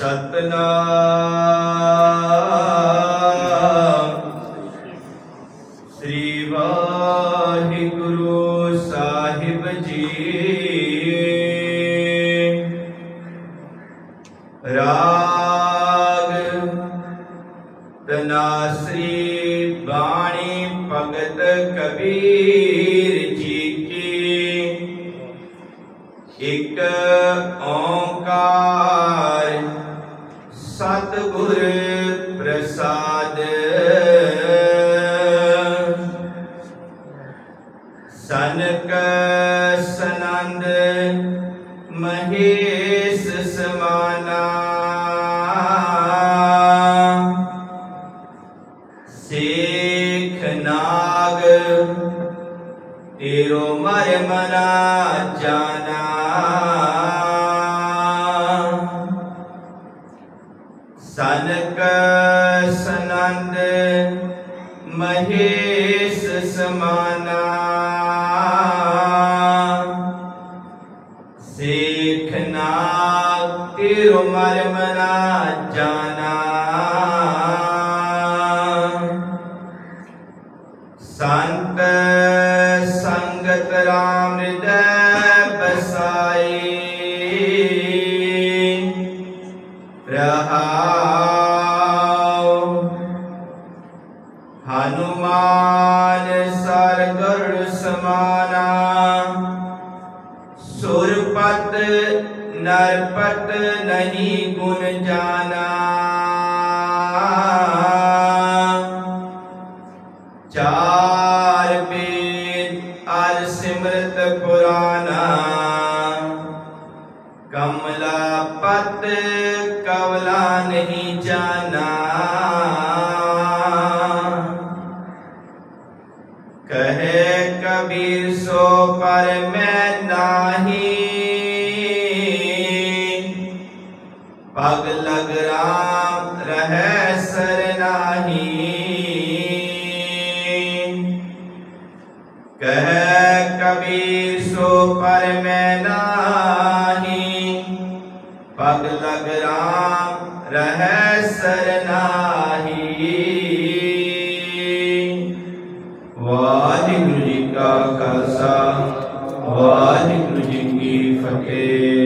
ਸਤਨਾਮ ਸ੍ਰੀ ਵਾਹਿਗੁਰੂ ਸਾਹਿਬ ਜੀ ਰਾਗ ਤਨਾ ਸ੍ਰੀ ਬਾਣੀ ਭਗਤ ਕਬੀਰ گر پرساد سن کر سنند مہیش سمانا شخ ناگ ایرو مر منا جانا مہیش سمانا سیکھنا کہ رر منا جانا سنت سنگت رام دسائی رہا ਅਵਤਾਰ ਗਰਣ ਸਮਾਨਾ ਸੁਰਪਤ ਨਰਪਤ ਨਹੀਂ ਗੁਣ ਜਾਣਾ ਚਾਰ ਬੇਦ ਅਰ ਸਿਮਰਤ ਪੁਰਾਨਾ ਕਮਲਾ ਪਤ ਕਵਲਾ ਨਹੀਂ ਜਾਣਾ کہے کبھی سو پر میں نہیں پگ لگ رام رہے سر نہیں کہے کبھی سو پر میں نہیں پگ لگ رام رہے سر نہیں Sankhe